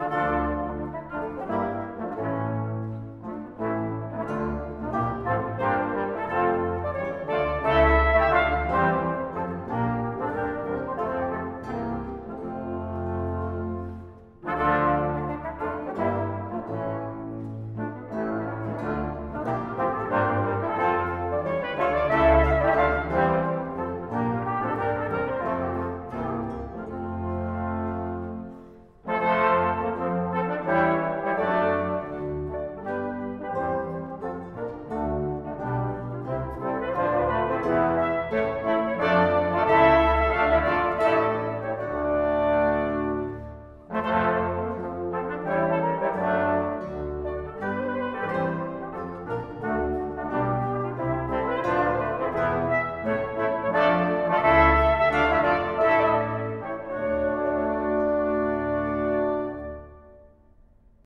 Bye.